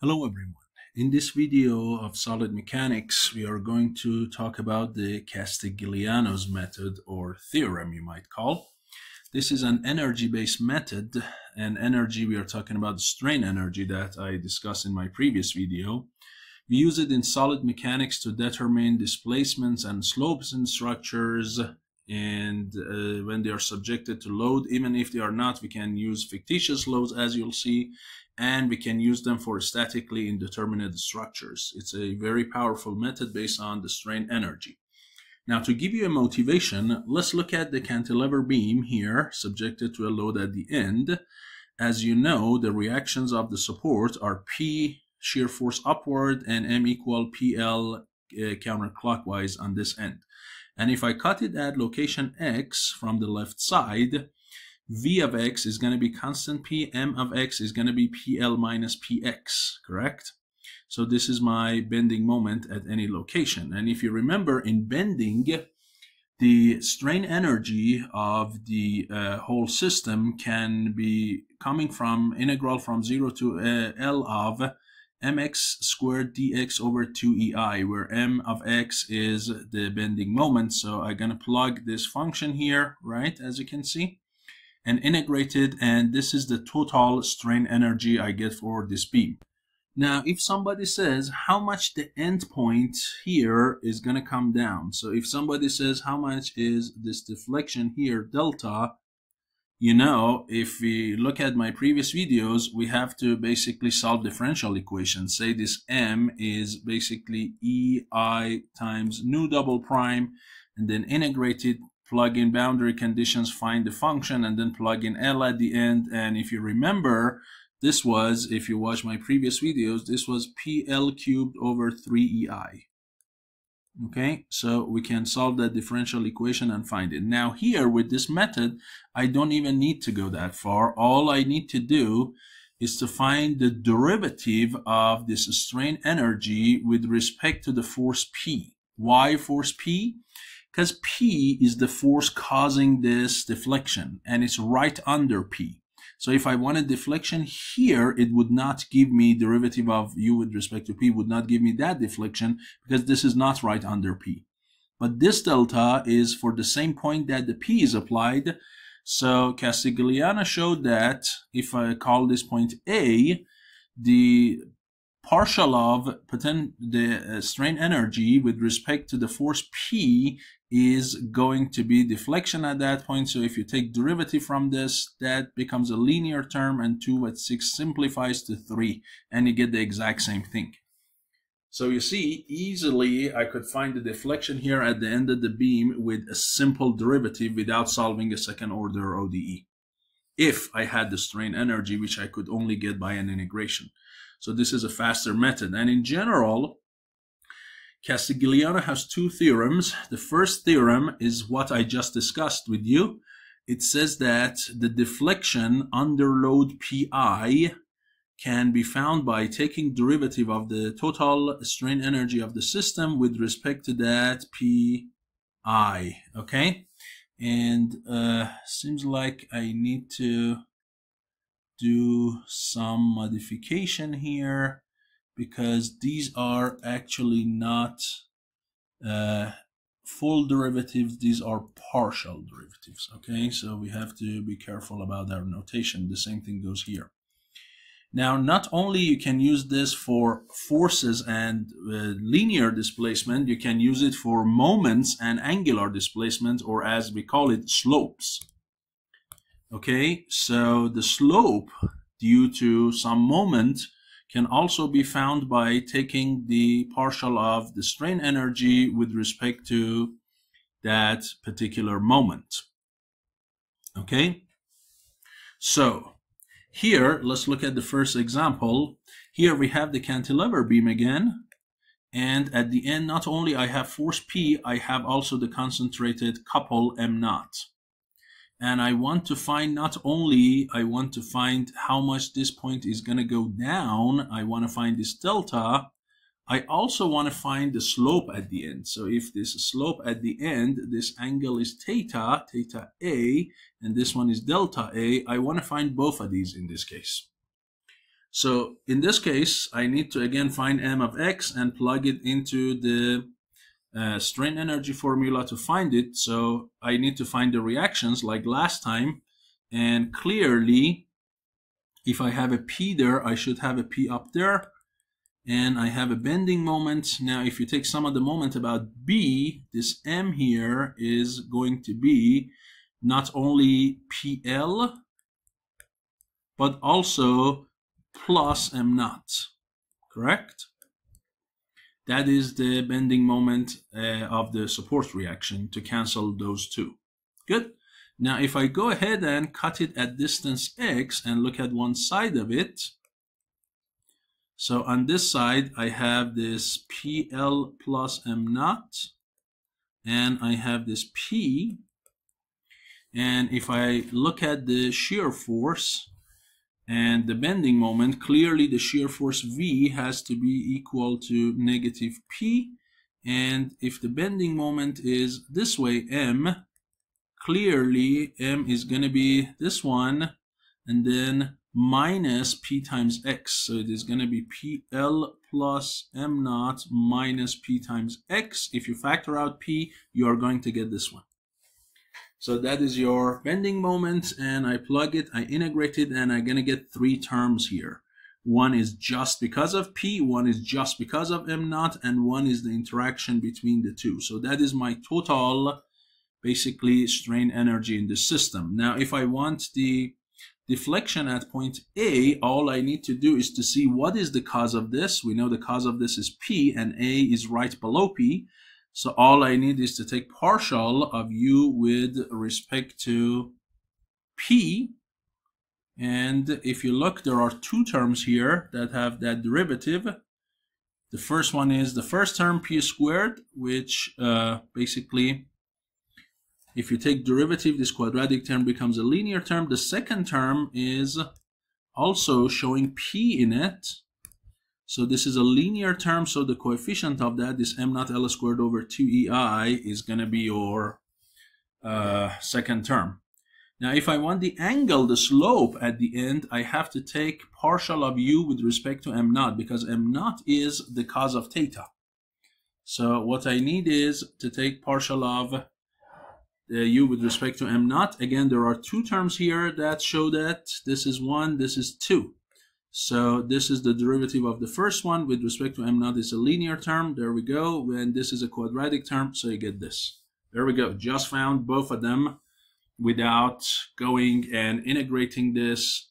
Hello everyone. In this video of solid mechanics, we are going to talk about the Castigliano's method or theorem you might call. This is an energy-based method and energy we are talking about the strain energy that I discussed in my previous video. We use it in solid mechanics to determine displacements and slopes in structures and uh, when they are subjected to load even if they are not we can use fictitious loads as you'll see and we can use them for statically indeterminate structures. It's a very powerful method based on the strain energy. Now to give you a motivation, let's look at the cantilever beam here subjected to a load at the end. As you know, the reactions of the support are P shear force upward and M equal PL uh, counterclockwise on this end. And if I cut it at location X from the left side, v of x is going to be constant p, m of x is going to be pl minus px, correct? So this is my bending moment at any location. And if you remember in bending, the strain energy of the uh, whole system can be coming from integral from 0 to uh, L of mx squared dx over 2ei, where m of x is the bending moment. So I'm going to plug this function here, right, as you can see and integrate it. and this is the total strain energy I get for this beam. Now, if somebody says how much the endpoint here is going to come down. So if somebody says how much is this deflection here, delta, you know, if we look at my previous videos, we have to basically solve differential equations. Say this m is basically ei times nu double prime, and then integrate it plug in boundary conditions, find the function, and then plug in L at the end. And if you remember, this was, if you watch my previous videos, this was PL cubed over 3EI. Okay, so we can solve that differential equation and find it. Now here with this method, I don't even need to go that far. All I need to do is to find the derivative of this strain energy with respect to the force P. Why force P? because P is the force causing this deflection and it's right under P. So if I wanted deflection here, it would not give me derivative of U with respect to P would not give me that deflection because this is not right under P. But this delta is for the same point that the P is applied. So Castigliano showed that if I call this point A, the partial of the uh, strain energy with respect to the force P is going to be deflection at that point. So if you take derivative from this, that becomes a linear term and 2 at 6 simplifies to 3 and you get the exact same thing. So you see, easily I could find the deflection here at the end of the beam with a simple derivative without solving a second order ODE. If I had the strain energy, which I could only get by an integration. So this is a faster method. And in general, Castigliano has two theorems. The first theorem is what I just discussed with you. It says that the deflection under load Pi can be found by taking derivative of the total strain energy of the system with respect to that Pi, okay? And uh, seems like I need to do some modification here because these are actually not uh, full derivatives. These are partial derivatives okay? So we have to be careful about our notation. The same thing goes here. Now not only you can use this for forces and uh, linear displacement you can use it for moments and angular displacement or as we call it slopes okay so the slope due to some moment can also be found by taking the partial of the strain energy with respect to that particular moment. Okay, so here let's look at the first example. Here we have the cantilever beam again, and at the end not only I have force P, I have also the concentrated couple M naught and I want to find not only I want to find how much this point is going to go down, I want to find this delta, I also want to find the slope at the end. So if this slope at the end, this angle is theta, theta A, and this one is delta A, I want to find both of these in this case. So in this case, I need to again find m of x and plug it into the uh, strain energy formula to find it. So I need to find the reactions like last time. And clearly, if I have a P there, I should have a P up there. And I have a bending moment. Now, if you take sum of the moment about B, this M here is going to be not only PL, but also plus M naught, correct? That is the bending moment uh, of the support reaction to cancel those two. Good. Now, if I go ahead and cut it at distance x and look at one side of it, so on this side, I have this PL plus M naught, and I have this P. And if I look at the shear force, and the bending moment, clearly the shear force V has to be equal to negative P. And if the bending moment is this way, M, clearly M is going to be this one, and then minus P times X. So it is going to be PL plus M naught minus P times X. If you factor out P, you are going to get this one. So that is your bending moment and I plug it, I integrate it and I'm gonna get three terms here. One is just because of P, one is just because of M naught, and one is the interaction between the two. So that is my total, basically, strain energy in the system. Now, if I want the deflection at point A, all I need to do is to see what is the cause of this. We know the cause of this is P, and A is right below P. So all I need is to take partial of u with respect to p. And if you look, there are two terms here that have that derivative. The first one is the first term p squared, which uh, basically, if you take derivative, this quadratic term becomes a linear term. The second term is also showing p in it. So this is a linear term, so the coefficient of that, this m naught L squared over 2EI is going to be your uh, second term. Now, if I want the angle, the slope at the end, I have to take partial of u with respect to m naught because m naught is the cause of theta. So what I need is to take partial of uh, u with respect to m naught. Again, there are two terms here that show that this is one, this is two. So this is the derivative of the first one with respect to m naught is a linear term. There we go. And this is a quadratic term, so you get this. There we go. Just found both of them without going and integrating this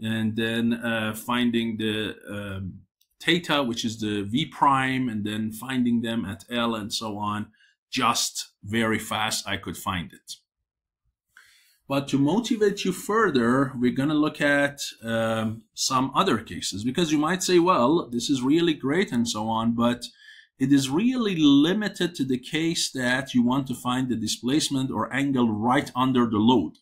and then uh, finding the um, theta, which is the v prime, and then finding them at L and so on. Just very fast, I could find it. But to motivate you further, we're going to look at um, some other cases because you might say, well, this is really great and so on, but it is really limited to the case that you want to find the displacement or angle right under the load,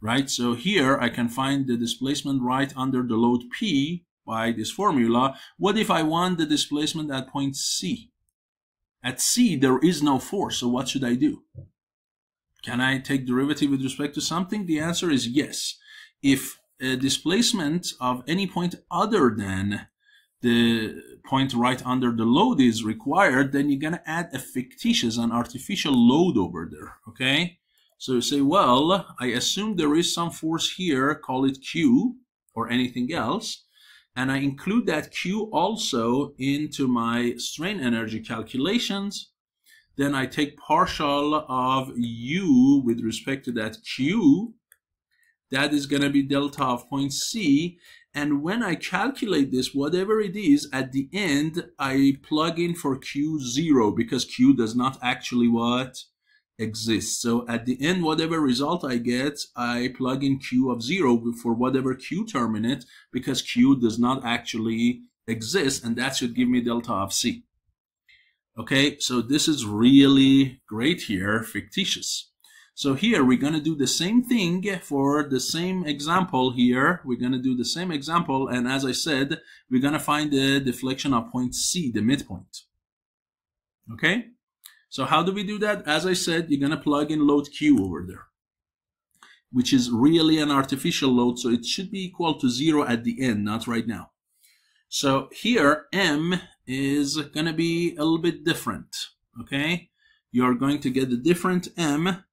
right? So here I can find the displacement right under the load P by this formula. What if I want the displacement at point C? At C, there is no force, so what should I do? Can I take derivative with respect to something? The answer is yes. If a displacement of any point other than the point right under the load is required, then you're going to add a fictitious, an artificial load over there, okay? So you say, well, I assume there is some force here, call it Q or anything else, and I include that Q also into my strain energy calculations, then I take partial of u with respect to that q. That is going to be delta of point C. And when I calculate this, whatever it is, at the end, I plug in for Q0 because Q does not actually what? Exists. So at the end, whatever result I get, I plug in Q of zero for whatever Q term in it because Q does not actually exist. And that should give me delta of C. Okay, so this is really great here, fictitious. So here we're going to do the same thing for the same example here. We're going to do the same example. And as I said, we're going to find the deflection of point C, the midpoint. Okay, so how do we do that? As I said, you're going to plug in load Q over there, which is really an artificial load. So it should be equal to zero at the end, not right now. So here M is going to be a little bit different, okay? You're going to get a different M.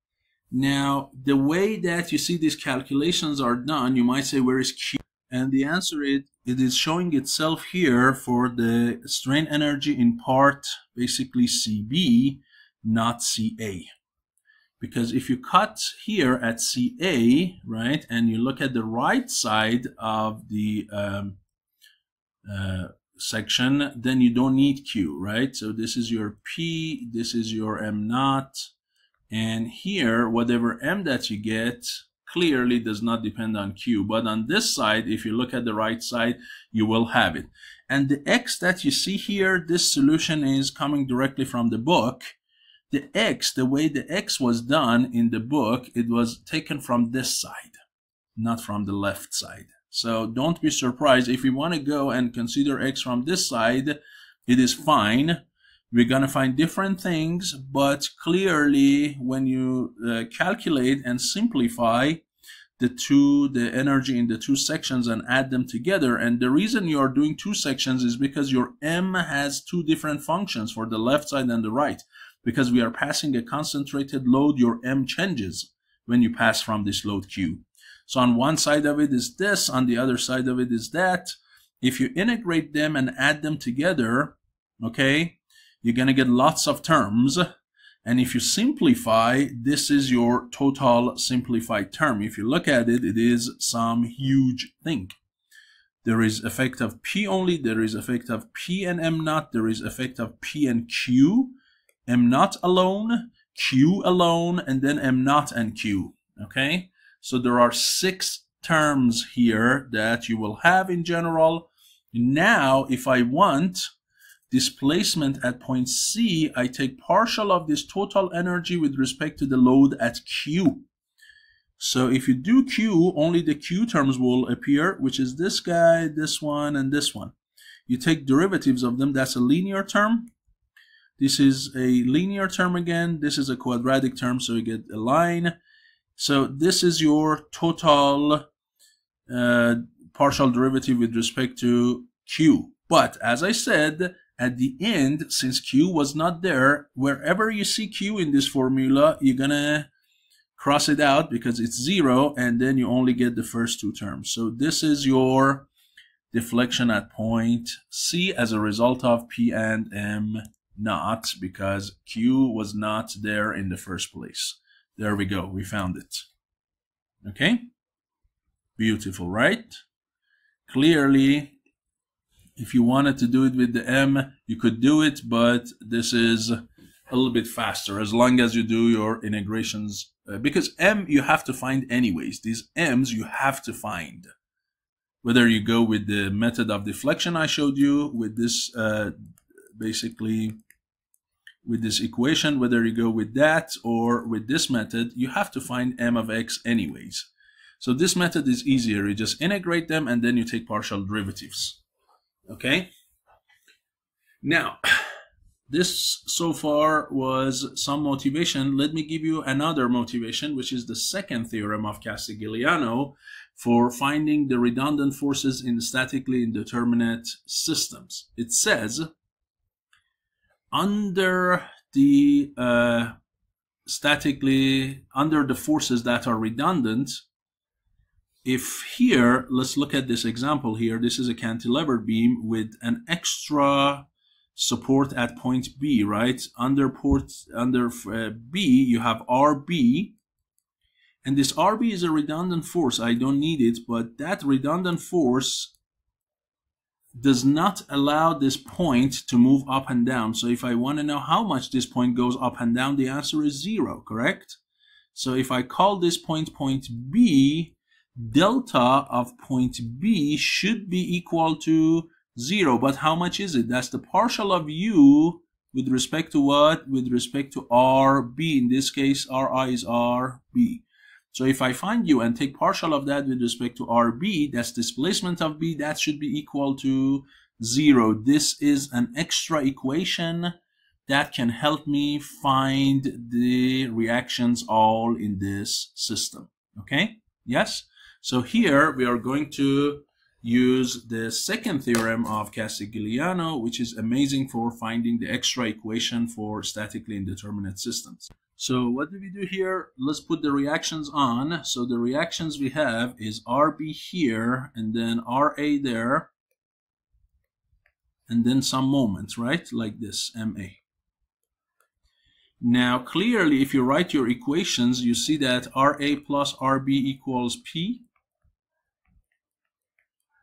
Now, the way that you see these calculations are done, you might say, where is Q? And the answer is, it is showing itself here for the strain energy in part, basically CB, not CA. Because if you cut here at CA, right, and you look at the right side of the um, uh, section, then you don't need Q, right? So this is your P, this is your M naught, and here, whatever M that you get clearly does not depend on Q. But on this side, if you look at the right side, you will have it. And the X that you see here, this solution is coming directly from the book. The X, the way the X was done in the book, it was taken from this side, not from the left side. So don't be surprised if we want to go and consider X from this side, it is fine. We're going to find different things, but clearly when you uh, calculate and simplify the two, the energy in the two sections and add them together. And the reason you are doing two sections is because your M has two different functions for the left side and the right because we are passing a concentrated load, your M changes when you pass from this load Q. So on one side of it is this, on the other side of it is that. If you integrate them and add them together, okay, you're going to get lots of terms. And if you simplify, this is your total simplified term. If you look at it, it is some huge thing. There is effect of P only, there is effect of P and M naught, there is effect of P and Q, M naught alone, Q alone, and then M naught and Q. Okay, so there are six terms here that you will have in general. Now, if I want displacement at point C, I take partial of this total energy with respect to the load at Q. So if you do Q, only the Q terms will appear, which is this guy, this one, and this one. You take derivatives of them, that's a linear term. This is a linear term again. This is a quadratic term, so you get a line. So this is your total uh, partial derivative with respect to q. But as I said, at the end, since q was not there, wherever you see q in this formula, you're going to cross it out because it's zero, and then you only get the first two terms. So this is your deflection at point C as a result of P and M naught because Q was not there in the first place. There we go. We found it. Okay. Beautiful, right? Clearly, if you wanted to do it with the M, you could do it, but this is a little bit faster as long as you do your integrations. Uh, because M you have to find anyways. These M's you have to find. Whether you go with the method of deflection I showed you, with this uh, basically with this equation, whether you go with that or with this method, you have to find m of x anyways. So this method is easier. You just integrate them and then you take partial derivatives. Okay? Now, this so far was some motivation. Let me give you another motivation, which is the second theorem of Castigliano for finding the redundant forces in statically indeterminate systems. It says under the uh, statically under the forces that are redundant if here let's look at this example here. This is a cantilever beam with an extra support at point B right? Under port under uh, B you have RB and this RB is a redundant force. I don't need it but that redundant force does not allow this point to move up and down. So if I want to know how much this point goes up and down, the answer is zero, correct? So if I call this point point B, delta of point B should be equal to zero. But how much is it? That's the partial of U with respect to what? With respect to RB. In this case, RI is RB. So if I find u and take partial of that with respect to RB, that's displacement of B, that should be equal to zero. This is an extra equation that can help me find the reactions all in this system. Okay? Yes? So here we are going to use the second theorem of Castigliano, which is amazing for finding the extra equation for statically indeterminate systems. So what do we do here? Let's put the reactions on. So the reactions we have is RB here and then RA there and then sum moments, right? Like this, MA. Now, clearly, if you write your equations, you see that RA plus RB equals P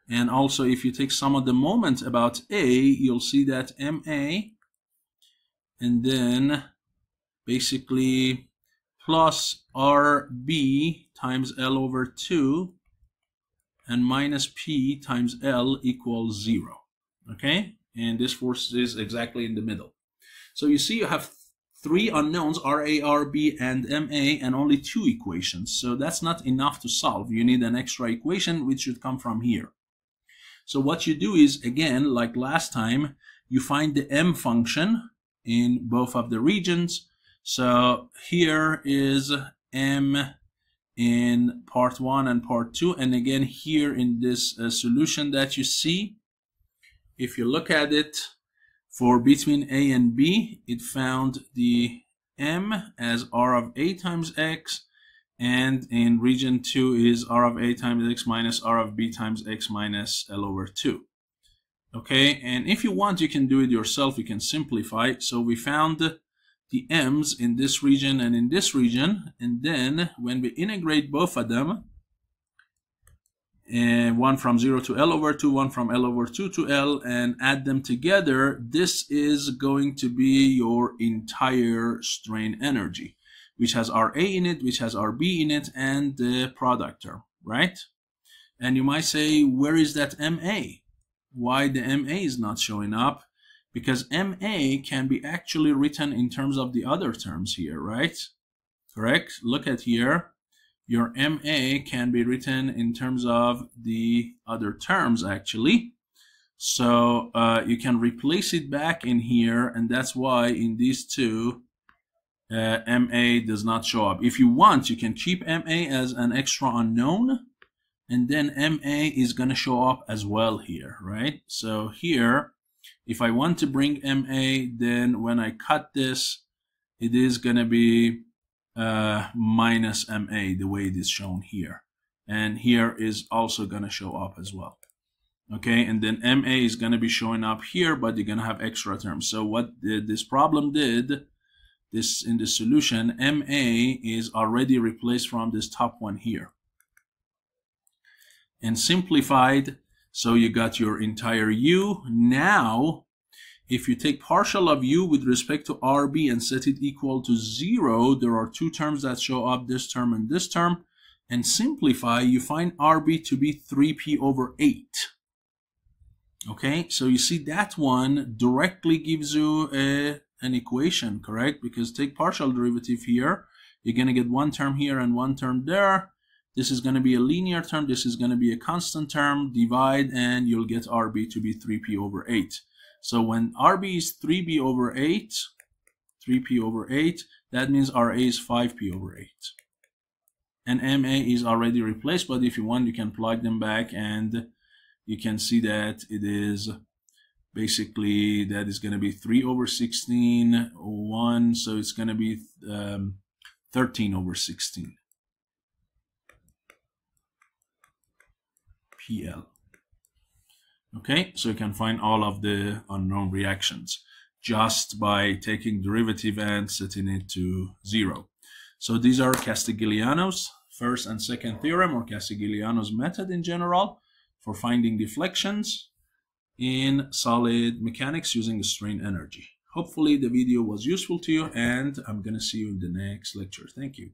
and also, if you take some of the moments about A, you'll see that MA, and then basically plus RB times L over 2, and minus P times L equals 0. Okay? And this force is exactly in the middle. So you see you have three unknowns, RA, RB, and MA, and only two equations. So that's not enough to solve. You need an extra equation, which should come from here. So what you do is, again, like last time, you find the m function in both of the regions. So here is m in part 1 and part 2. And again, here in this uh, solution that you see, if you look at it, for between a and b, it found the m as r of a times x and in region 2 is r of a times x minus r of b times x minus l over 2. Okay, and if you want, you can do it yourself. You can simplify. So we found the m's in this region and in this region. And then when we integrate both of them, and one from 0 to L over 2, one from L over 2 to L, and add them together, this is going to be your entire strain energy which has RA in it, which has RB in it, and the product term, right? And you might say, where is that MA? Why the MA is not showing up? Because MA can be actually written in terms of the other terms here, right? Correct? Look at here. Your MA can be written in terms of the other terms, actually. So uh, you can replace it back in here, and that's why in these two, uh, MA does not show up. If you want, you can keep MA as an extra unknown, and then MA is going to show up as well here, right? So here, if I want to bring MA, then when I cut this, it is going to be uh, minus MA, the way it is shown here. And here is also going to show up as well. Okay, and then MA is going to be showing up here, but you're going to have extra terms. So what this problem did this in the solution, MA is already replaced from this top one here. And simplified, so you got your entire U. Now, if you take partial of U with respect to RB and set it equal to zero, there are two terms that show up, this term and this term. And simplify, you find RB to be 3P over 8. Okay, so you see that one directly gives you a an equation, correct? Because take partial derivative here, you're going to get one term here and one term there. This is going to be a linear term. This is going to be a constant term. Divide and you'll get RB to be 3p over 8. So when RB is 3b over 8, 3p over 8, that means RA is 5p over 8. And MA is already replaced, but if you want, you can plug them back and you can see that it is basically that is going to be 3 over 16 1 so it's going to be um, 13 over 16 PL okay so you can find all of the unknown reactions just by taking derivative and setting it to zero so these are Castigliano's first and second theorem or Castigliano's method in general for finding deflections in solid mechanics using strain energy. Hopefully the video was useful to you and I'm going to see you in the next lecture. Thank you.